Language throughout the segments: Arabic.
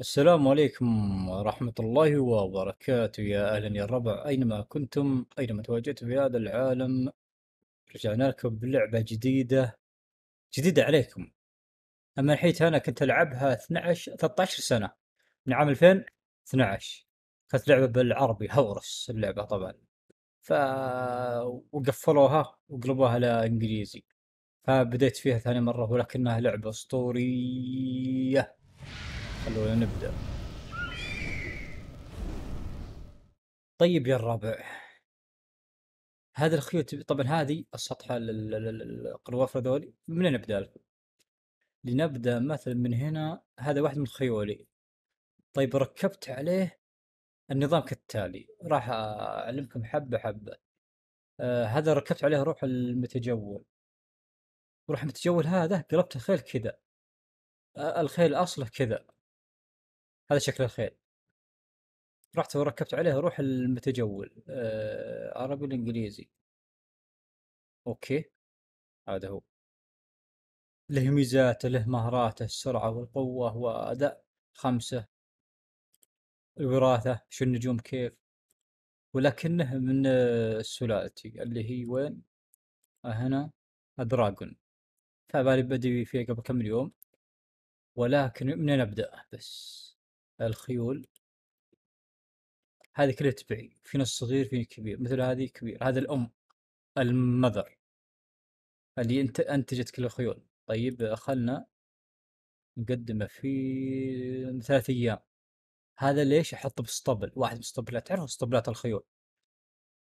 السلام عليكم ورحمة الله وبركاته يا أهلا يا الربع. أينما كنتم أينما تواجدتم في هذا العالم رجعنا لكم بلعبة جديدة جديدة عليكم. أما الحين أنا كنت ألعبها 12 13 سنة. من عام 2012 كانت لعبة بالعربي هورس اللعبة طبعا. ف وقفلوها وقلبوها لإنجليزي. فبديت فيها ثاني مرة ولكنها لعبة أسطورية. خلونا نبدأ. طيب يا الربع هذا الخيوط طبعا هذه السطحة ال- ال- ال- القروافر ذولي من نبدأ؟ لكم؟ لنبدأ مثلا من هنا هذا واحد من الخيولي طيب ركبت عليه النظام كالتالي. راح أعلمكم حبة حبة. آه هذا ركبت عليه روح المتجول. روح المتجول هذا قلبت الخيل كذا. آه الخيل أصله كذا. هذا شكل الخيل. رحت وركبت عليه روح المتجول. آه عربي الإنجليزي أوكي. هذا هو. له ميزاته له مهاراته السرعة والقوة وأداء خمسة. الوراثة شو النجوم كيف؟ ولكنه من آه، سلالتي اللي هي وين؟ هنا دراجون فبالي بدي فيها قبل كم يوم. ولكن منين أبدأ؟ بس. الخيول هذه كلها تبعي في نص صغير في كبير مثل هذه كبير هذا الأم ال mother. اللي أنت انتجت كل الخيول طيب خلنا نقدمه في ثلاث أيام. هذا ليش أحطه باسطبل؟ واحد من تعرف اسطبلات الخيول؟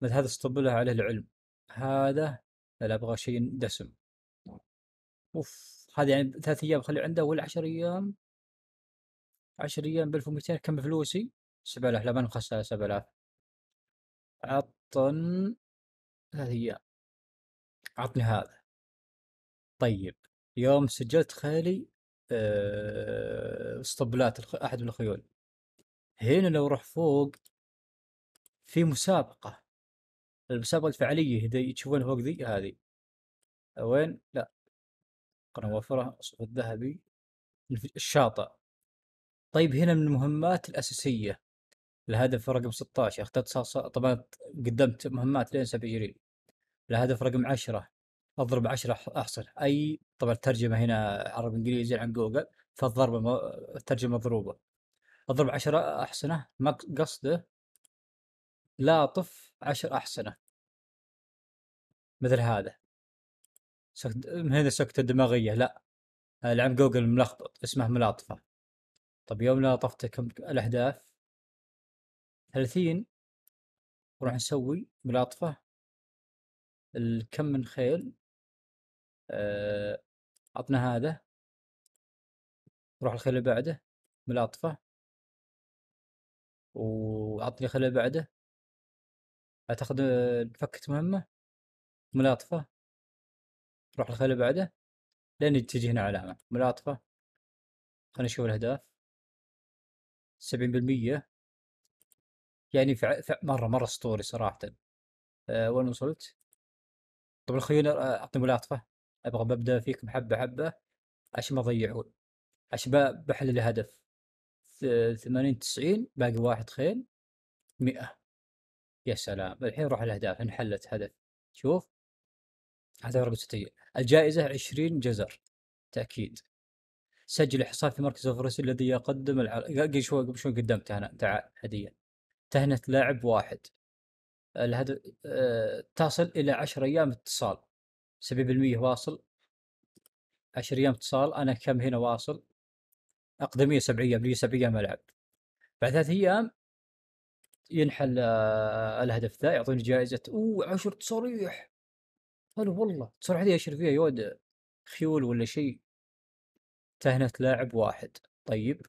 مثل هذا اسطبله عليه العلم. هذا لا أبغى شيء دسم. أوف هذا يعني ثلاث أيام خلي عنده ولا 10 أيام. 10 أيام ب 1200 كم فلوسي؟ 7000 لا ما نخسر 7000 عطن ثلاث أيام عطني هذا. طيب يوم سجلت خيلي آه، اسطبلات الخ... أحد من الخيول. هنا لو روح فوق في مسابقة. المسابقة الفعلية إذا تشوفون فوق ذي؟ هذه وين؟ لا. قناة وفرة الصوت الذهبي. الشاطئ. طيب هنا من المهمات الأساسية. الهدف رقم 16 اختصاص طبعا قدمت مهمات لين 27 الهدف رقم 10 أضرب 10 أحصل. أي طبعا الترجمة هنا عربي انجليزي عن جوجل فالضربة م- الترجمة مضروبة. أضرب 10 احسنة ما قصده؟ لاطف 10 احسنة مثل هذا. سكت هنا السكتة الدماغية لا. العم جوجل ملخبط اسمه ملاطفة. طب يوم لاطفت كم الأهداف؟ 30 نروح نسوي ملاطفة الكم من خيل آه، عطنا هذا. نروح الخيل اللي بعده ملاطفة. وعطني اللي بعده. أعتقد آه، فكت مهمة. ملاطفة. الخيل اللي بعده. لين تجي هنا علامة ملاطفة. خلينا نشوف الأهداف. 70% يعني فع... فع... مرة مرة أسطوري صراحة. أه وين وصلت؟ طب الخيول آه، أعطني ملاطفة أبغى ببدأ فيكم حبة حبة. عشان ما أضيعون عشان ب- بحلل الهدف ث- ثمانين تسعين باقي واحد خيل مئة. يا سلام. الحين روح الأهداف. انحلت هدف. شوف. هذا رقم الجائزة عشرين جزر. تأكيد. سجل حصان في مركز الفروسي الذي يقدم الع... قبل شوي قبل شوي قدمت أنا تعال هدية. تهنة لاعب واحد. الهدف آه، تصل إلى عشر أيام اتصال. سبعين بالمية واصل. عشر أيام اتصال. أنا كم هنا واصل؟ أقدمية سبع أيام. لي سبع أيام ألعب. بعد ثلاث أيام ينحل آه، الهدف ذا. يعطوني جائزة. أوه عشر تصاريح حلو والله. تصريح هذه أشر فيها يود خيول ولا شيء. تهنة لاعب واحد. طيب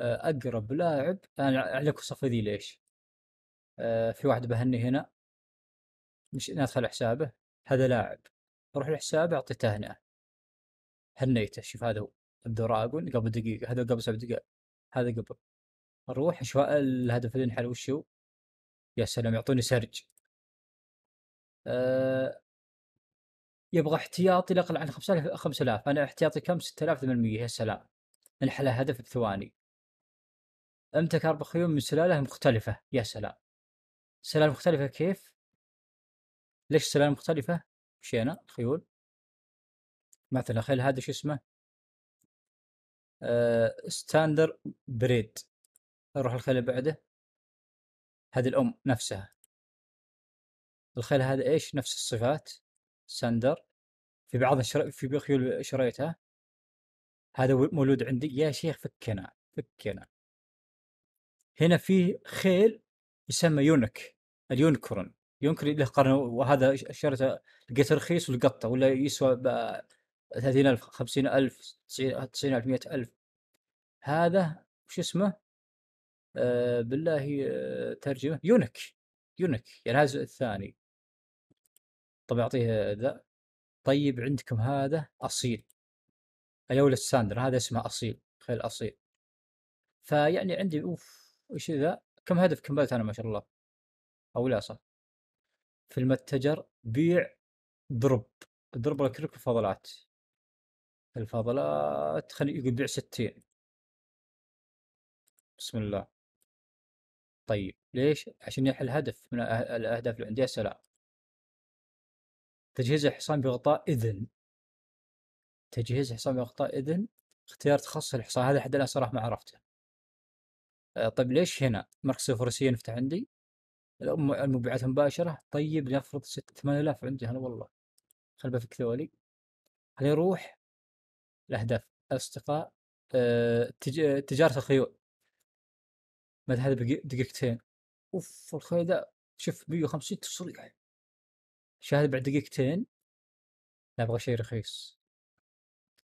آه، أقرب لاعب أنا عليك صف ذي ليش؟ آه، في واحد بهني هنا. مش ندخل حسابه. هذا لاعب. أروح لحسابه أعطيه تهنئة. هنيته. شوف هذا هو. الدراجون قبل دقيقة. هذا قبل سبع دقائق. هذا قبل. نروح نشوف الهدف اللي انحل وش هو يا سلام يعطوني سرج. أه يبغى احتياطي لا يقل عن 5000 5000 أنا احتياطي كم؟ 6800 يا سلام. انحل هدف بثواني امتلك أربع خيول من سلالة مختلفة. يا سلام. سلالة مختلفة كيف؟ ليش سلالة مختلفة؟ مشينا خيول. مثلا خيل هذا شو اسمه؟ آه ستاندر بريد نروح الخيل اللي بعده. هذه الأم نفسها. الخيل هذا إيش؟ نفس الصفات. ساندر في بعض الشر... في خيول شريتها هذا مولود عندي. يا شيخ فكنا فكنا. هنا في خيل يسمى يونك اليونكرون. يونكر له قرن وهذا شريته لقيت رخيص ولقطه ولا يسوى ب 30000 50000 90000 100000 هذا وش اسمه؟ آه بالله آه ترجمة يونك يونك. يعني هذا الثاني. طب اعطيه ذا. طيب عندكم هذا أصيل. ايولا الساندر هذا اسمه أصيل خيل أصيل. فيعني عندي أوف وش ذا؟ كم هدف كملت أنا ما شاء الله. أو لا صح. في المتجر بيع ضرب ضرب لك الفضلات. الفضلات خلي يقول بيع ستين. بسم الله. طيب ليش؟ عشان يحل هدف من الأهداف اللي عندي. سلام تجهيز الحصان بغطاء إذن. تجهيز حصان بغطاء إذن اختيار تخصص الحصان. هذا حد الان صراحة ما عرفته. آه، طيب ليش هنا؟ مركز الفروسية نفتح عندي. المبيعات المباشرة طيب نفرض ست ثمان آلاف عندي أنا والله. خل بفك ذولي خلي يروح الأهداف الأصدقاء. أه تج... تجارة الخيول. بعد هذا دقيقتين. أوف الخيل ذا شوف 150 تصريح. شاهد بعد دقيقتين نبغى شيء رخيص.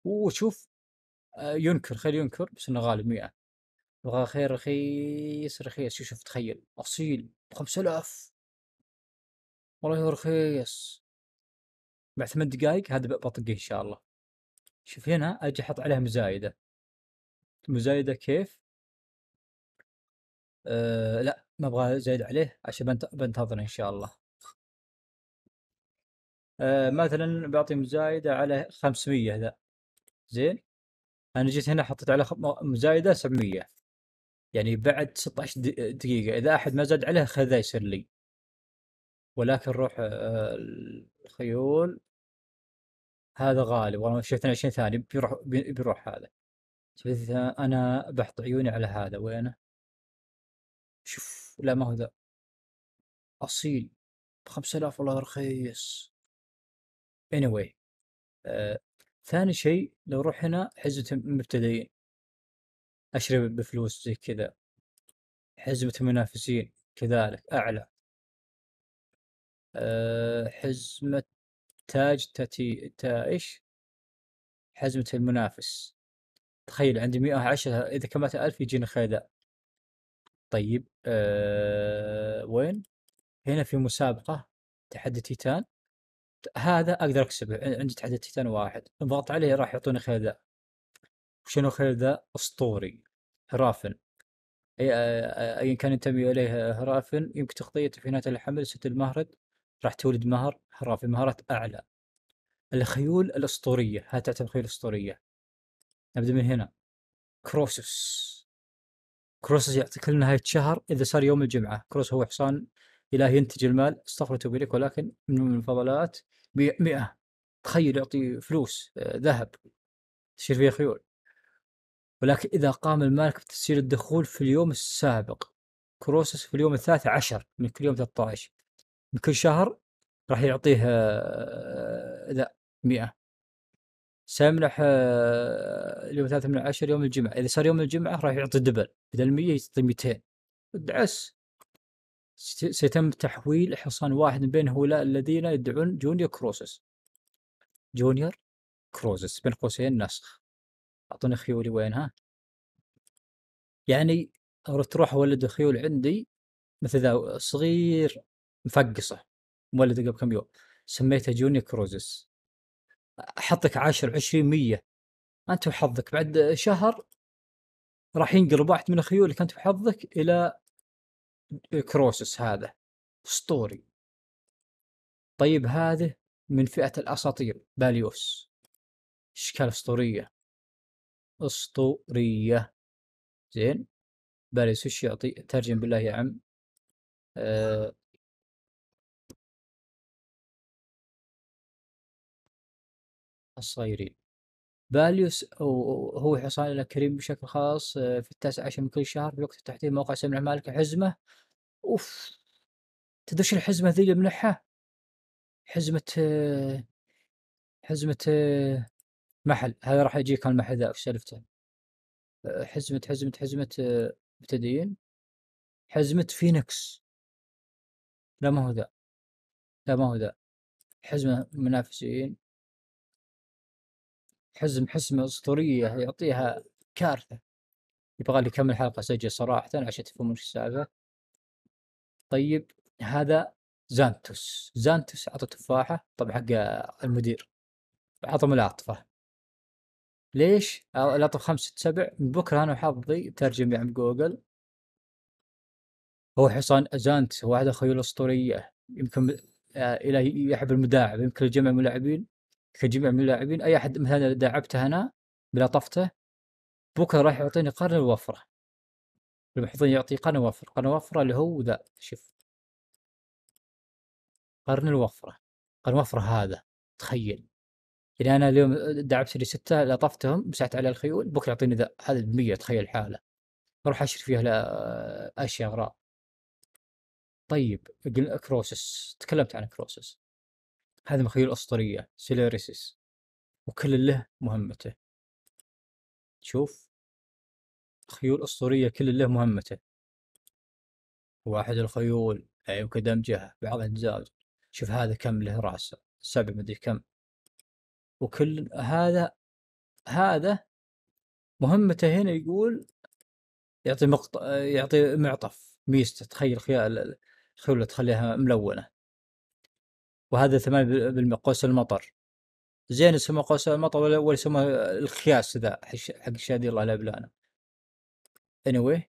وشوف آه، ينكر خيل ينكر بس إنه غالي 100 يبغى خير رخيص رخيص. شوف شوف تخيل. أصيل ب 5000 والله رخيص. بعد ثمان دقائق هذا بطقه إن شاء الله. شوف هنا أجي أحط عليها مزايدة. مزايدة كيف؟ أه لا ما أبغى زايد عليه عشان بنت... بنتظر إن شاء الله. أه مثلا بعطي مزايدة على 500 ذا زين؟ أنا جيت هنا حطيت على مزايدة 700 يعني بعد 16 دقيقة. إذا أحد ما زاد عليها خذا يصير لي. ولكن روح آه، الخيول. هذا غالي. والله شفت 20 ثانية بيروح بيروح هذا. أنا بحط عيوني على هذا. وينه؟ شوف لا ما هو ذا. أصيل. ب 5000 والله رخيص. Anyway آه ثاني شيء لو روح هنا حزة مبتدئين أشري بفلوس زي كذا. حزمة المنافسين كذلك أعلى. أه حزمة تاج تاتي تا إيش؟ حزمة المنافس. تخيل عندي مئة عشرة إذا كملت ألف يجيني خيداء طيب أه وين؟ هنا في مسابقة تحدي تيتان. هذا أقدر أكسبه عندي تحدي تيتان واحد. انضغط عليه راح يعطوني خيداء شنو خيداء أسطوري. هرافن. اي ايا كان ينتمي اليه هرافن يمكن تغطيته في نهاية الحمل ست المهرد راح تولد مهر. هرافن مهارات أعلى. الخيول الأسطورية. هذه تعتبر خيول أسطورية. نبدأ من هنا. كروسوس. كروسوس يعطي كل نهاية شهر إذا صار يوم الجمعة. كروس هو حصان اله ينتج المال. استغفر بك ولكن من المفضلات 100 تخيل يعطي فلوس ذهب تشير فيها خيول. ولكن إذا قام المالك بتسجيل الدخول في اليوم السابق كروسس في اليوم الثالث عشر من كل يوم 13 من كل شهر راح يعطيه آه، ذا 100 سيمنح آه، اليوم الثالث من عشر يوم الجمعة. إذا صار يوم الجمعة راح يعطي double بدل 100 يعطي 200 دعس سيتم تحويل حصان واحد من بين هؤلاء الذين يدعون جونيور كروسس جونيور كروزس بين قوسين نسخ. أعطوني خيولي وينها يعني تروح أولد خيول عندي مثل ذا صغير مفقصة مولد قبل كم يوم سميته جوني كروزس أحطك 10 20 100 أنت وحظك بعد شهر راح ينقلب واحد من خيولك أنت وحظك إلى كروسس هذا اسطوري طيب هذه من فئة الأساطير باليوس. أشكال أسطورية أسطورية. زين. باليوس وش يعطي؟ ترجم بالله يا عم. آه. الصايرين باليوس هو حصان إلى كريم بشكل خاص آه، في التاسع عشر من كل شهر في وقت تحديد موقع سمع مالك حزمة أوف! تدري وش الحزمة ذي اللي منحها؟ حزمة آه، حزمة آه، محل. هذا راح يجيك المحل ذا وش سالفته؟ حزمة حزمة حزمة مبتدئين. حزمة فينيكس. لا ما هو ذا. لا ما هو ذا. حزمة منافسين. حزم حزمة أسطورية يعطيها كارثة. يبغى لي كم حلقة سجل صراحة عشان تفهمون إيش السالفة. طيب هذا زانتوس. زانتوس عطى تفاحة طبعا حق المدير. عطى ملاطفة. ليش؟ لاطف خمسة سبع. من بكرة أنا وحظي ترجم عم جوجل. هو حصان أزانت واحدة خيول أسطورية يمكن آه، إلى يحب المداعب يمكن جمع ملاعبين كجميع اللاعبين. أي أحد مثلا داعبته أنا بلطفته بكرة راح يعطيني قرن الوفرة. المحفظين يعطي قرن وفر قرن وفرة اللي هو ذا شوف. قرن الوفرة قرن وفرة هذا تخيل. يعني أنا اليوم دعبت لي ستة لطفتهم مسحت على الخيول بكرة يعطيني ذا هذا ب 100 تخيل حالة. أروح أشتري فيها أشياء اغراض طيب كروسس تكلمت عن كروسس. هذه خيول أسطورية سيليريسيس وكل له مهمته. شوف. خيول أسطورية كل له مهمته. واحد الخيول يمكن دمجها بعض الأجزاء شوف هذا كم له رأس سبع مدري كم. وكل هذا هذا مهمته هنا يقول يعطي مقط... يعطي معطف. ميزته تخيل خيال الخيول تخليها ملونة. وهذا ثمانية بالقوس المطر. زين يسمى قوس المطر ولا ولا يسمى الخياس ذا حق الشادي الله لا يبلانا anyway.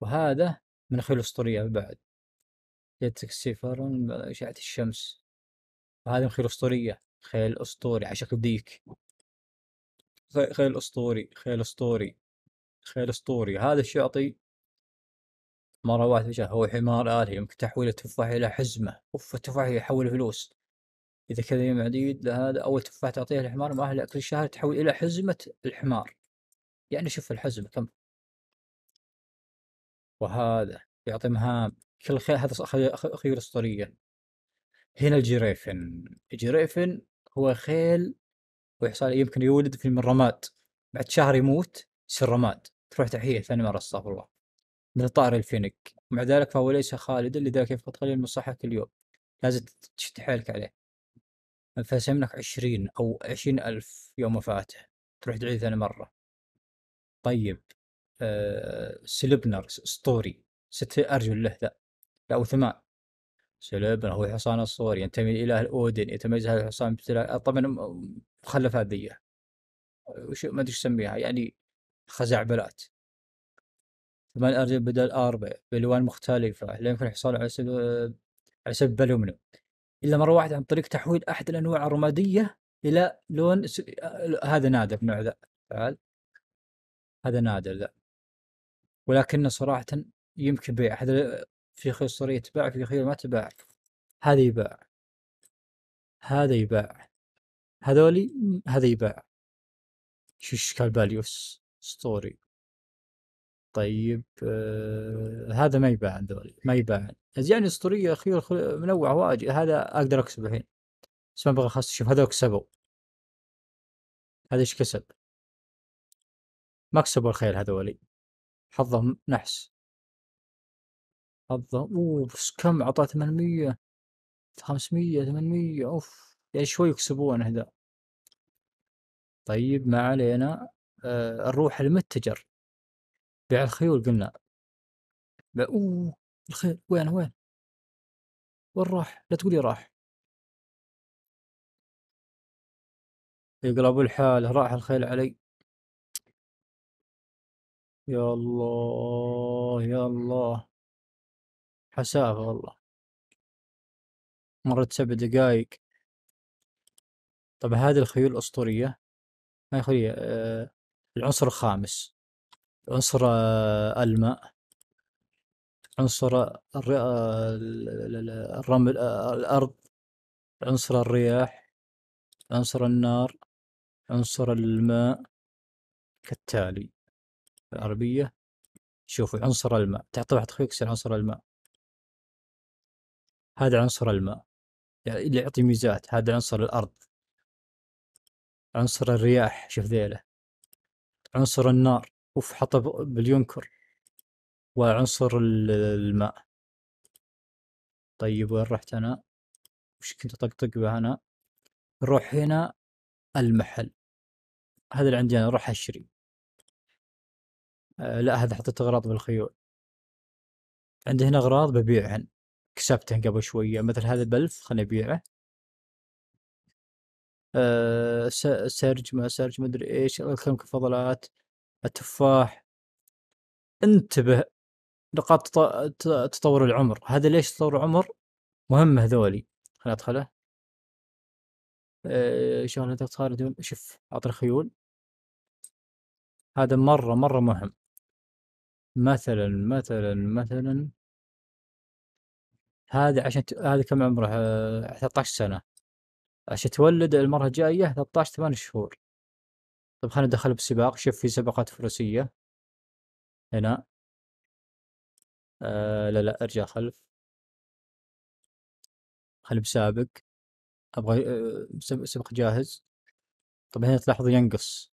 وهذا من خيل الاسطورية بعد. يدك صفر أشعة الشمس. وهذا من خيل أسطورية. خيل أسطوري على شكل ديك. خيل أسطوري خيل أسطوري خيل أسطوري. هذا الشيء مرة واحدة هو حمار آلي يمكن تحويل التفاح إلى حزمة. أوف التفاح يحول فلوس. إذا كذا يوم عديد هذا أول تفاح تعطيه الحمار ما كل شهر تحول إلى حزمة الحمار. يعني شوف الحزمة كم؟ وهذا يعطي مهام. كل خير هذا خيول أسطورية. هنا ال griffin. ال griffin هو خيل ويحصل يمكن يولد في الرماد بعد شهر يموت يصير رماد تروح تحييه ثاني مرة استغفر الله. من طائر الفينيق ومع ذلك فهو ليس خالدا لذلك يفقد قليل من صحتك اليوم لازم تشد حيلك عليه. فسمنك عشرين أو عشرين ألف يوم وفاته. تروح تعيد ثاني مرة. طيب آه سلبنر أسطوري. ست أرجل له ذا. لا أو ثمان سلبنر هو حصان أسطوري. ينتمي إلى الأودن يتميز هذا الحصان طبعا مخلفات ذي وش ما أدري يسميها. يعني خزعبلات. ثمان أرجل بدل أربع بألوان مختلفة لا يمكن الحصول على سبب على سبب الألومنيوم إلا مرة واحدة عن طريق تحويل أحد الأنواع الرمادية إلى لون س... هذا نادر نوع ذا فعال هذا نادر ذا. ولكن صراحة يمكن بيع. هذا في صورية تباع في خيل ما تباع. هذا يباع. هذا يباع. هذولي هذا يباع. شو اشكال باليوس اسطوري طيب آه هذا ما يباع ذولي ما يباع يعني أسطورية خيول منوع واجد هذا أقدر اكسب الحين. بس ما أبغى خاص شوف هذول كسبوا هذا إيش كسب؟ ما كسبوا الخيل هذولي حظهم نحس. حظهم أوه بس كم؟ عطاه 800 500 800 أوف يعني شوي يكسبون هذا. طيب ما علينا. آه نروح المتجر. بيع الخيول قلنا أوه الخيل وين وين؟ وين راح؟ لا تقولي راح. يقلب الحال راح الخيل علي. يا الله يا الله. حسافة والله. مرت سبع دقايق. طب هذه الخيول الأسطورية ما خيول آه العنصر الخامس. عنصر آه، الماء. عنصر آه، ال- ال- ال- الرمل آه، الأرض. عنصر الرياح. عنصر النار. عنصر الماء. كالتالي العربية شوفوا عنصر الماء. تعطي واحد أخوي يكسر عنصر الماء. هذا عنصر الماء. يعني اللي يعطي ميزات هذا عنصر الأرض. عنصر الرياح شوف ذيله. عنصر النار. اوف حطه باليونكر وعنصر ال- الماء. طيب وين رحت أنا؟ وش كنت أطقطق به أنا؟ نروح هنا المحل. هذا اللي عندي أنا أروح اشتري آه لا هذا حطيت أغراض بالخيول. عندي هنا أغراض ببيعهن كسبتهن قبل شوية. مثل هذا بلف خليني أبيعه. س- سرج ما سرج ما أدري إيش. كم فضلات التفاح انتبه نقاط تطور العمر. هذا ليش تطور العمر؟ مهم هذولي. خليني أدخله. آه، شغله تختار؟ شوف اعطي الخيول هذا مرة مرة مهم. مثلا مثلا مثلا. هذا عشان ت... هذا كم عمره؟ آه، 13 سنة. عشان تولد المرة الجاية 13 8 شهور. طيب خلينا ندخل بالسباق. شوف في سباقات فروسية. هنا. آه لا لا ارجع خلف. خلي بسابق. أبغى آه سب- سبق جاهز. طب هنا تلاحظ ينقص.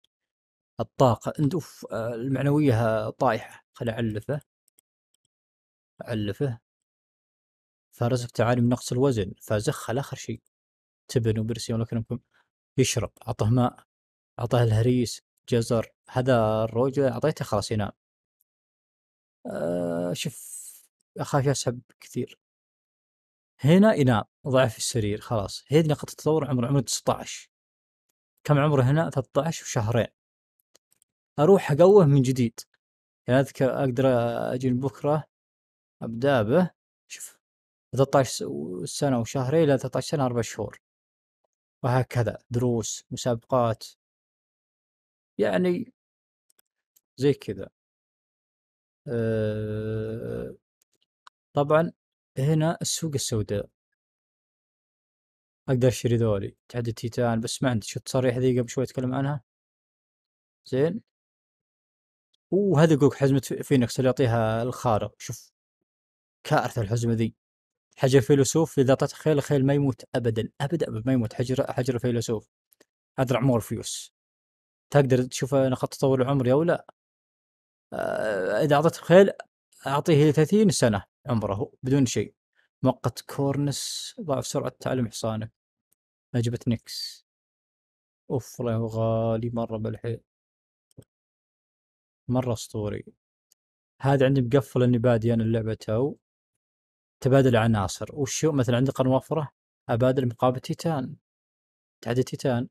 الطاقة إنت أوف آه المعنوية طايحة. خلي أعلفه. أعلفه. فارزق تعاني من نقص الوزن. فزخل آخر شيء. تبن وبرسي ولكنكم يشرب اعطه ماء. أعطاه الهريس جزر هذا الروجة أعطيته خلاص ينام أه شوف أخاف يسحب كثير. هنا ينام ضعف السرير خلاص. هذه نقطة تطور عمره عمره 19 كم عمره هنا؟ 13 وشهرين. أروح أقوه من جديد. يعني أذكر أقدر أجي بكرة أبدأ به. شوف 13 سنة وشهرين إلى 13 سنة أربع شهور. وهكذا دروس مسابقات. يعني زي كذا. طبعا هنا السوق السوداء. أقدر أشتري ذولي. تحدي تيتان بس ما عندي. شو التصاريح ذي قبل شوي اتكلم عنها؟ زين. وهذا يقولك حزمة فينيكس اللي يعطيها الخارق. شوف. كارثة الحزمة ذي. حجر فيلسوف إذا اعطيته خيل الخيل ما يموت ابدا. ابدا أبد ما يموت. حجر حجر الفيلسوف ادرع مورفيوس. تقدر تشوف نقاط تطور العمر أو لا. آه، إذا أعطيت خيل أعطيه 30 سنة عمره بدون شيء. مؤقت كرونوس ضعف سرعة تعلم حصانك. نجبة نيكس. أوف والله غالي مرة بالحيل. مرة أسطوري. هذا عندي مقفل إني بادي أنا اللعبة تو. تبادل عناصر. وشو مثلا عندي قرن وفرة؟ أبادل مقابل تيتان. تحدي تيتان.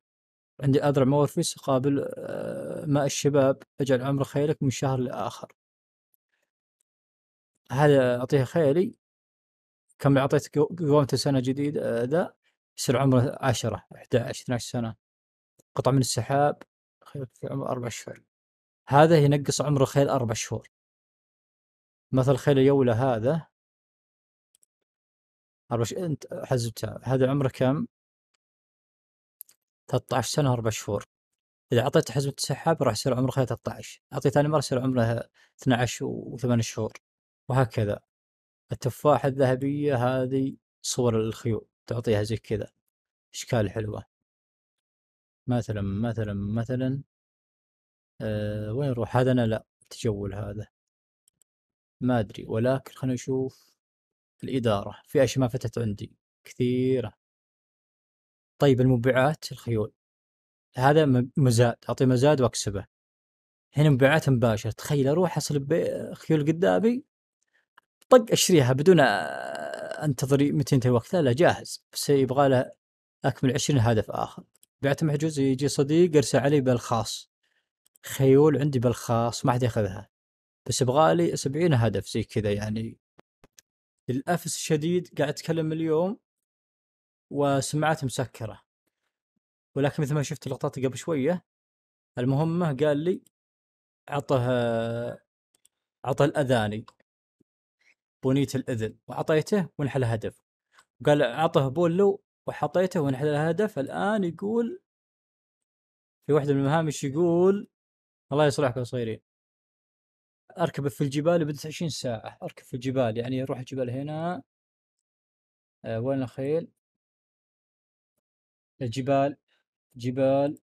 عندي أذرع مورفيوس مقابل آه، ماء الشباب أجعل عمر خيلك من شهر لآخر. هذا أعطيه خيلي كم أعطيت قو- قوامة سنة جديدة آه، ذا يصير عمره عشرة 11 12 سنة. قطع من السحاب خيل في عمر أربع شهور. هذا ينقص عمر الخيل أربع شهور. مثل خيل يولة هذا. أربع ش... أنت حزبتها هذا عمره كم؟ 13 سنة أربع شهور. إذا أعطيته حزمة السحاب راح يصير عمره خيل 13 أعطيه ثاني مرة يصير عمره 12 وثمان شهور وهكذا. التفاحة الذهبية هذه صور الخيول تعطيها زي كذا. أشكال حلوة. مثلا مثلا مثلا أه وين نروح هذا أنا لا تجول هذا. ما أدري ولكن خلينا نشوف الإدارة. في أشياء ما فتت عندي. كثيرة. طيب المبيعات الخيول. هذا مزاد أعطيه مزاد وأكسبه. هنا مبيعات مباشرة. تخيل أروح أصل خيول قدامي طق أشتريها بدون أنتظر متى ينتهي الوقت. لا جاهز. بس يبغى له أكمل 20 هدف آخر. بعت محجوز يجي صديق أرسل علي بالخاص. خيول عندي بالخاص ما حد يأخذها. بس يبغالي 70 هدف زي كذا يعني. للأسف الشديد قاعد أتكلم اليوم وسماعاتي مسكرة. ولكن مثل ما شفت لقطات قبل شوية المهمة قال لي عطه عطه الأذاني بنية الإذن وعطيته ونحل هدف قال عطه بولو وحطيته ونحل الهدف. الآن يقول في واحدة من المهام إيش يقول؟ الله يصلحكم صغيرين. أركب في الجبال لمدة 20 ساعة. أركب في الجبال يعني أروح الجبال هنا. أه وين الخيل؟ الجبال جبال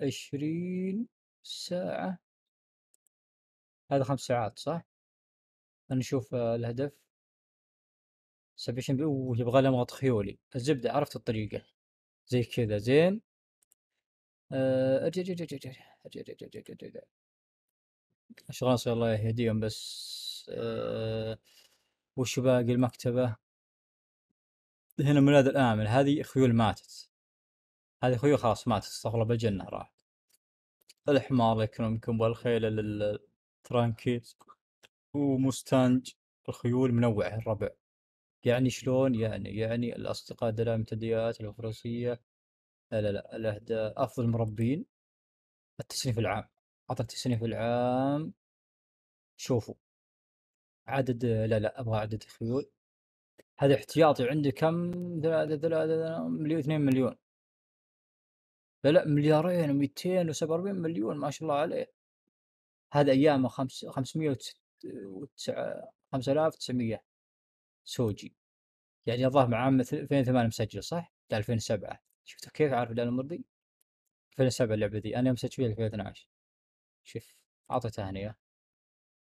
20 ساعة. هذا خمس ساعات صح؟ نشوف الهدف. سبعين أوه يبغى لي اضغط خيولي. الزبدة عرفت الطريقة. زي كذا زين. ارجع ارجع ارجع ارجع ارجع ارجع ارجع اشخاص الله يهديهم بس أه وش باقي؟ المكتبة. هنا ملاذ الآمن هذه خيول ماتت. هذه خيول خلاص ماتت استغفر بالجنة راح الحمار يكرمكم والخيل الترانكيز ومستانج الخيول منوعة الربع. يعني شلون؟ يعني يعني الأصدقاء دلائل المنتديات الفروسية لا لا لا أفضل مربين التصنيف العام. أعطى التصنيف العام. شوفوا. عدد لا لا أبغى عدد خيول. هذا احتياطي عندي كم؟ ثلاثة ثلاثة مليون اثنين مليون. لا لا مليارين ومئتين وسبعة وأربعين مليون ما شاء الله عليه. هذا أيامه خمس خمسمية وتسعة خمسة آلاف وتسعمية سوجي. يعني الظاهر مع عام 2008 مسجل صح؟ 2007 شفت كيف عارف الألم مرضي؟ 2007 اللعبة ذي. أنا مسجل فيها 2012 شوف أعطي تهنئة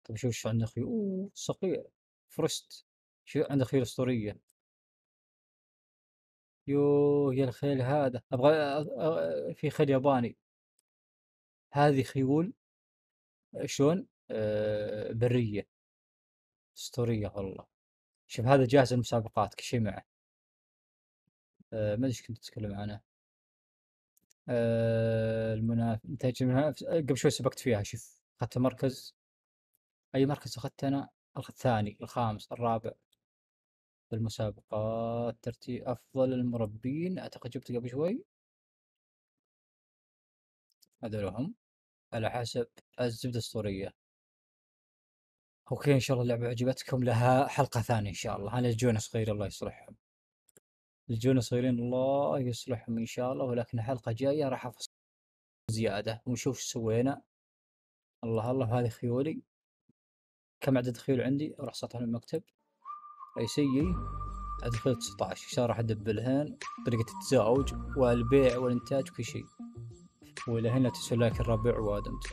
طيب شوف شو عنده خيول أوه صقيع فرست شو عنده خيول أسطورية؟ يوه يا الخيل هذا. أبغى في خيل ياباني. هذه خيول شلون؟ أه برية. أسطورية والله. شوف هذا جاهز المسابقات كل شيء معه. أه ما أدري إيش كنت أتكلم عنه. أه المنافس نتائج المنافس قبل شوي سبقت فيها. شوف أخذت مركز. أي مركز اخذت أنا؟ الثاني الخامس الرابع. المسابقات ترتيب أفضل المربين. أعتقد جبت قبل شوي. هذول هم على حسب الزبدة الأسطورية. أوكي إن شاء الله اللعبة عجبتكم. لها حلقة ثانية إن شاء الله. أنا الجونة صغير الله يصلحهم. الجونة صغيرين الله يصلحهم إن شاء الله. ولكن الحلقة الجاية راح أفصل زيادة. ونشوف إيش سوينا. الله الله. هذه خيولي. كم عدد خيول عندي؟ راح سطح المكتب. رئيسية أدخل 19 عشان راح أدبلهن طريقة التزاوج والبيع والإنتاج وكل شيء. وإلى هنا تسوي لايك الربع وادمت